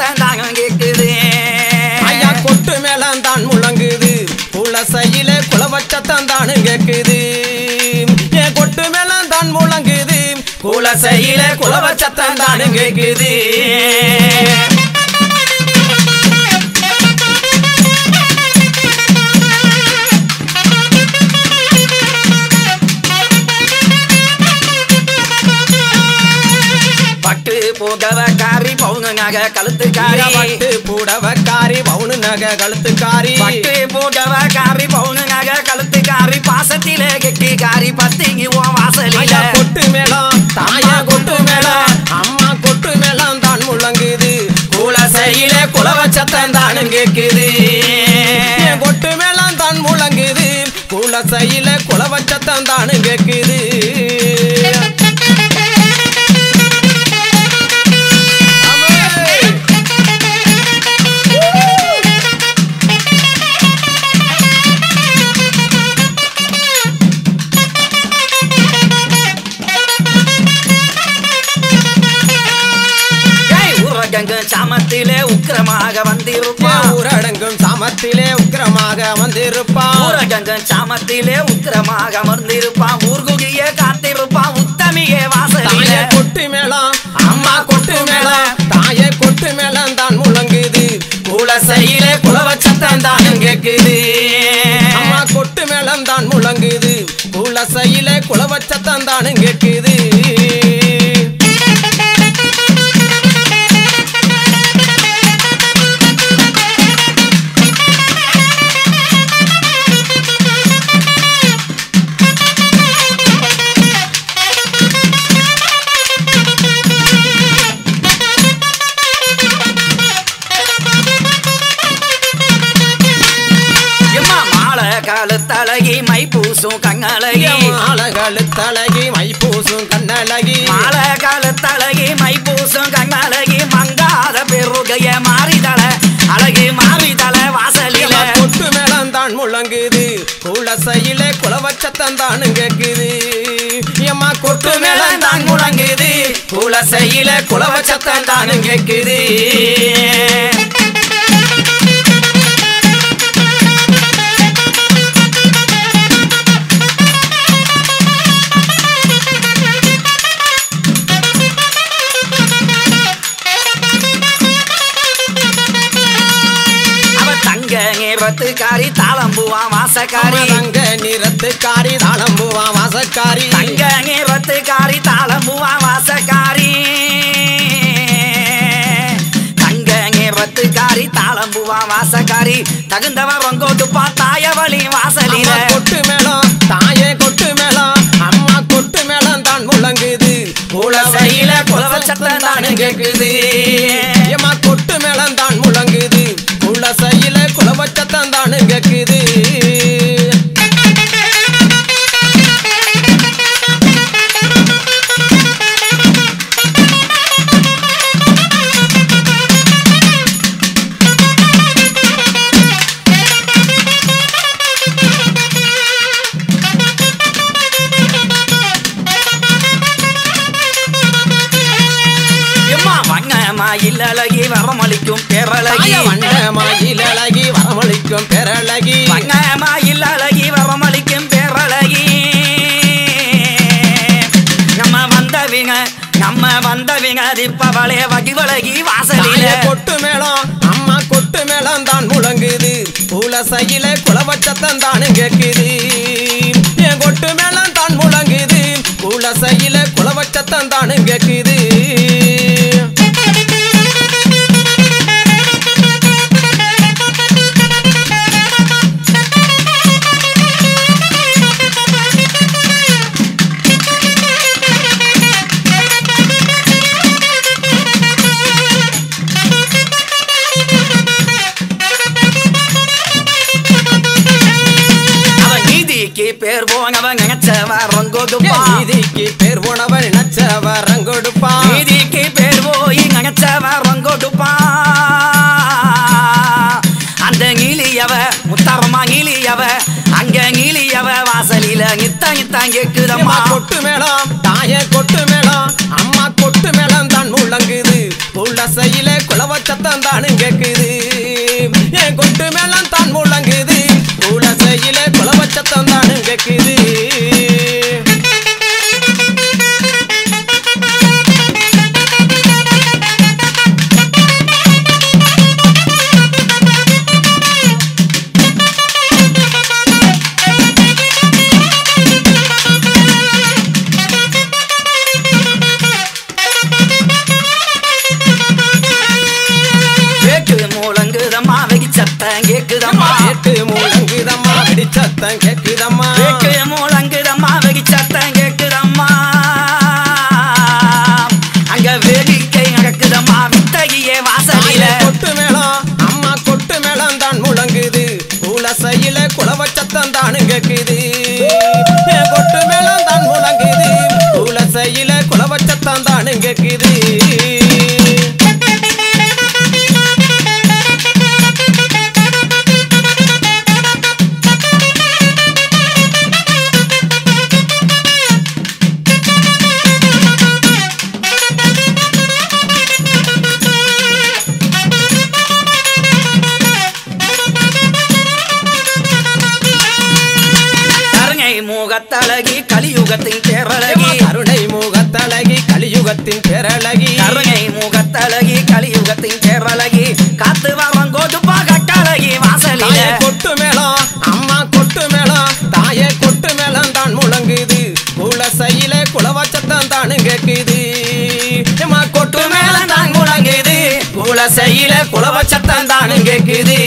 சத்தம் தாங்க கேக்குது ஐயா கொட்டு மேளம் தான் முழங்குது. குலசையில குலவச்சத்தம் தானு கேக்குது என் கொட்டு மேளம் தான் முழங்குது. குலசையில குலவச்சத்தம் தானு கேக்குது பட்டு போகவ காரி பவுனுங்க கழுத்துக்காரி. பட்டு பூடவக்காரி பவுனு நகை கழுத்துக்காரி. பட்டு போகவ காரி பவுனுங்க கழுத்துக்காரி. பாசத்திலே கெட்டி காரி பத்திங்கி உன் வாசலில. கொட்டு மேளம் தாயா கொட்டு மேளம். அம்மா கொட்டு மேளம் தான் முழங்குது. குலசையில குலவச்சத்தம் தானு கேக்குது கொட்டு மேளம் தான் முழங்குது? குலசையில குலவச்சத்தம் தானு கேக்குது சாமத்திலே உக்கிரமாக வந்திருப்பான் ஊரடங்கும் சாமத்திலே உக்கிரமாக வந்திருப்பான் ஊரடங்கு சாமத்திலே உக்கிரமாக அமர்ந்திருப்பான் ஊர்குகியே காத்திருப்பான் உத்தமியே வாசலில. கொட்டு மேளம் அம்மா கொட்டு மேளம். தாயே கொட்டு மேளம் தான் முழங்குது. குலசையில குலவச்சத்தம் தான் கேக்குது அம்மா கொட்டு மேளம் தான் முழங்குது. குலசையில குலவச்சத்தம் தான் கேக்குது மாலை காலத்தழகி மை பூசும் கண்ணழகி மாலகளு தலகி மைப்பூசும் கண்ணழகி மாலை காலத்தழகி மை பூசும் கண்ணழகி மங்காத பெருகைய மாறிதல அழகி மாறிதல வாசலில. கொட்டு மேளம் தான் முழங்குது குலசையில குலவச்சத்தம் தான் கேக்குது எம்மா கொட்டு மேளம் தான் முழங்குது குலசையில குலவச்சத்தம் தான் கேக்குது நேரத்துக்காரி தாளம்புவான் வாசக்காரி. தங்க நிறத்துக்காரி தாளம்புவா வாசக்காரி. தங்க நேரத்துக்காரி தாளம்புவான் வாசக்காரி. தங்க நேரத்துக்காரி தாளம்புவான் வாசக்காரி. தகுந்தவ ரொங்கோட்டுப்பா தாயவழி வாசலில. அம்மா கொட்டு மேளம் தாயே கொட்டு மேளம். அம்மா கொட்டு மேளம் தான் முழங்குது. குலசையில குலவச்சத்தம் தான் கேக்குது. எம்மா கொட்டு மேளம் தான் குலவச்சத்தம் தான் கேக்குது. வண்ணமா இல்லழகி வரமளிக்கும் பேரழகி. வண்ண. மயில் அழகி வரமளிக்கும் பேரழகி. வண்ணமா இல்லழகி வரமளிக்கும் பேரழகி. நம்ம வந்தவிங்க நம்ம வந்தவிங்க திப்பவளே வடிவழகி தாய வாசலில கொட்டு மேளம் அம்மா கொட்டு மேளம் தான் முழங்குது. குலசையில குலவச்சத்தம் தான் கேக்குது என் கொட்டு மேளம் தான் முழங்குது. குலசையில குலவச்சத்தம் தான் பேர் போனவன் நினைச்சவ ரங்கோதுப்பா என் நீதிக்கு பேர் போனவர் நச்சவர் ரங்கொடுப்பா நீதிக்கு பேர் போய் நினைச்சவ ரங்கோதுப்பா அந்த நீலியவ முத்தரமா நீலியவ அங்க நீலியவ வாசலில நித்த நித்தான் கேக்குதம்மா. கொட்டு மேளம் தாய கொட்டு மேளம் அம்மா கொட்டு மேளம் தான் முழங்குது. குலசையில குலவச்சத்தம் தானும் கேக்குது. குலசையில குலவ தானும் கேக்குது. சத்தம் கேக்குதம்மா. வேட்டு மூலங்குதம்மா வெடி சத்தம் கேக்குதம்மா. அங்க வேடிக்கை நடக்குதம்மா வித்தகியே வாசலில. கொட்டு மேளம் அம்மா கொட்டு மேளம் தான் முழங்குது. குலசையில குலவ சத்தம் தானும் கேக்குது கொட்டு மேளம் தான் முழங்குது. குலசையில குலவ சத்தம் தானும் கேக்குது. மூகத்தழகி கலியுகத்தின் பேரழகி கருணை முகத்தழகி கலியுகத்தின் பேரழகி கருணை மூகத்தழகி கலியுகத்தின் பேரழகி காத்து வரம் கொடுப்பா கட்டழகி வாசலில. கொட்டு மேளம் அம்மா கொட்டு மேளம் தாயே கொட்டு மேளம் தான் முழங்குது. குலசையில குலவ சத்தம் தானும் கேக்குது. அம்மா கொட்டு மேளம் தான் முழங்குது. குலசையில குலவ சத்தம் தானும் கேக்குது.